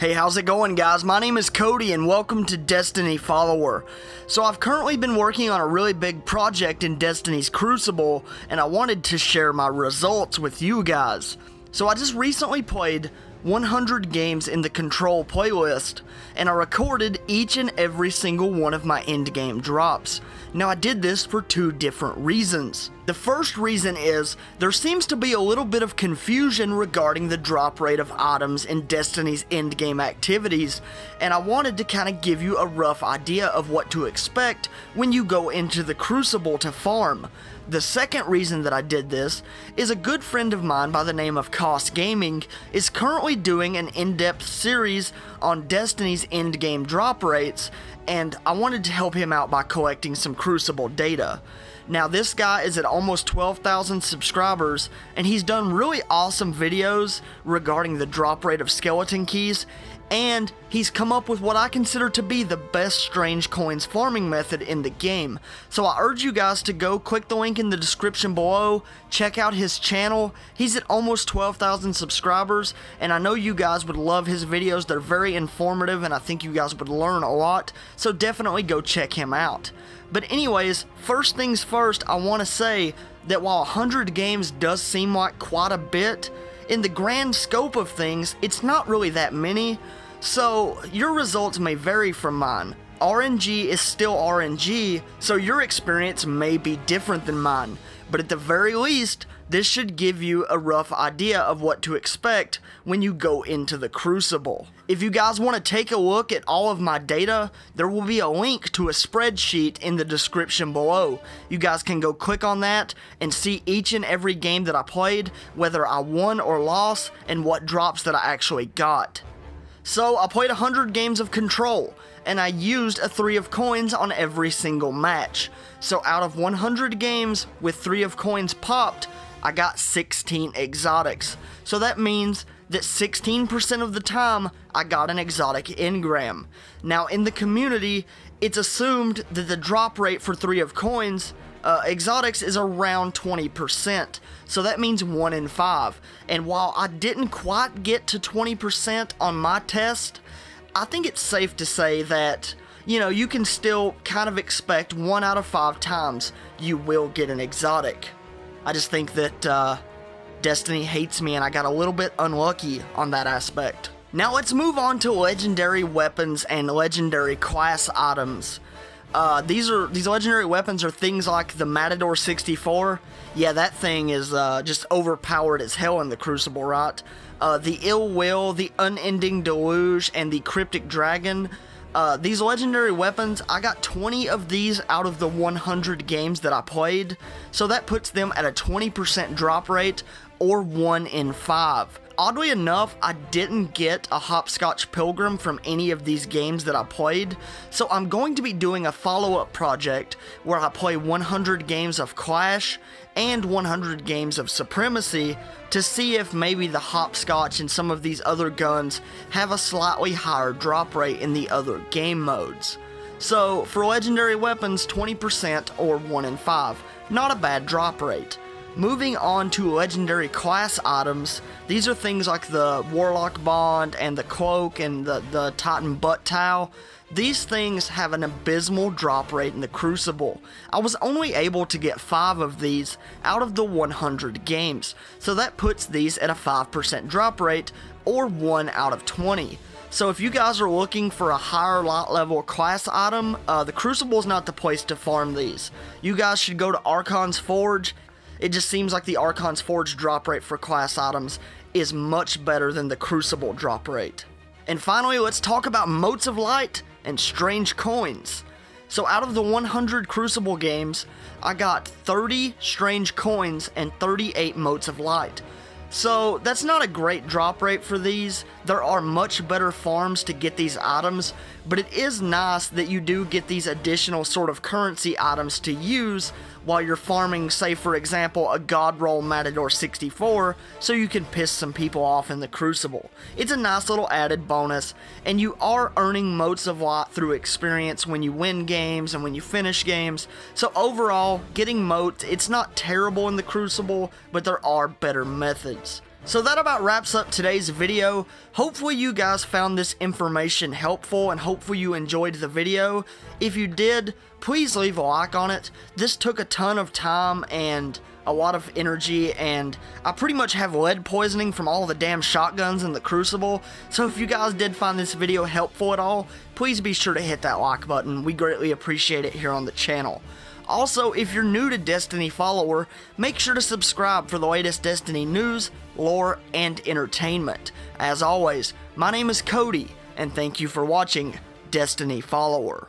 Hey, how's it going, guys? My name is Cody, and welcome to Destiny Follower. So, I've currently been working on a really big project in Destiny's Crucible, and I wanted to share my results with you guys. So, I just recently played 100 games in the Control playlist, and I recorded each and every single one of my endgame drops. Now, I did this for two different reasons. The first reason is there seems to be a little bit of confusion regarding the drop rate of items in Destiny's endgame activities, and I wanted to kind of give you a rough idea of what to expect when you go into the Crucible to farm. The second reason that I did this is a good friend of mine by the name of Cos Gaming is currently doing an in-depth series on Destiny's endgame drop rates, and I wanted to help him out by collecting some Crucible data. Now, this guy is at almost 12,000 subscribers, and he's done really awesome videos regarding the drop rate of skeleton keys, and he's come up with what I consider to be the best strange coins farming method in the game. So I urge you guys to go click the link in the description below, check out his channel. He's at almost 12,000 subscribers, and I know you guys would love his videos. They're very informative, and I think you guys would learn a lot, so definitely go check him out. But anyways, first things first, I want to say that while 100 games does seem like quite a bit, in the grand scope of things, it's not really that many, so your results may vary from mine. RNG is still RNG, so your experience may be different than mine, but at the very least, this should give you a rough idea of what to expect when you go into the Crucible. If you guys want to take a look at all of my data, there will be a link to a spreadsheet in the description below. You guys can go click on that and see each and every game that I played, whether I won or lost, and what drops that I actually got. So I played 100 games of Control, and I used a 3 of coins on every single match. So out of 100 games with 3 of coins popped, I got 16 exotics. So that means that 16% of the time I got an exotic engram. Now in the community, it's assumed that the drop rate for 3 of coins uh, exotics is around 20%, so that means 1 in 5. And while I didn't quite get to 20% on my test, I think it's safe to say that, you know, you can still kind of expect 1 out of 5 times you will get an exotic. I just think that uh, Destiny hates me and I got a little bit unlucky on that aspect. Now let's move on to legendary weapons and legendary class items. Uh, these are these legendary weapons are things like the Matador 64. Yeah, that thing is uh, just overpowered as hell in the Crucible, right? Uh, the Ill Will, the Unending Deluge, and the Cryptic Dragon uh, these legendary weapons, I got 20 of these out of the 100 games that I played, so that puts them at a 20% drop rate or 1 in 5. Oddly enough, I didn't get a Hopscotch Pilgrim from any of these games that I played, so I'm going to be doing a follow-up project where I play 100 games of Clash and 100 games of Supremacy to see if maybe the Hopscotch and some of these other guns have a slightly higher drop rate in the other game modes. So, for legendary weapons, 20% or 1 in 5. Not a bad drop rate. Moving on to legendary class items, these are things like the Warlock Bond and the Cloak and the, the Titan Butt Towel. These things have an abysmal drop rate in the Crucible. I was only able to get 5 of these out of the 100 games, so that puts these at a 5% drop rate, or 1 out of 20. So if you guys are looking for a higher light level class item, uh, the Crucible is not the place to farm these. You guys should go to Archon's Forge. It just seems like the Archon's Forge drop rate for class items is much better than the Crucible drop rate. And finally, let's talk about Motes of Light and strange coins. So out of the 100 Crucible games, I got 30 strange coins and 38 motes of light. So that's not a great drop rate for these. There are much better farms to get these items, but it is nice that you do get these additional sort of currency items to use while you're farming, say for example, a God Roll Matador 64, so you can piss some people off in the Crucible. It's a nice little added bonus, and you are earning motes of light through experience when you win games and when you finish games, so overall, getting motes, it's not terrible in the Crucible, but there are better methods. So that about wraps up today's video. Hopefully you guys found this information helpful and hopefully you enjoyed the video. If you did, please leave a like on it. This took a ton of time and a lot of energy and I pretty much have lead poisoning from all the damn shotguns in the Crucible. So if you guys did find this video helpful at all, please be sure to hit that like button. We greatly appreciate it here on the channel. Also, if you're new to Destiny follower, make sure to subscribe for the latest Destiny news, lore, and entertainment. As always, my name is Cody, and thank you for watching Destiny Follower.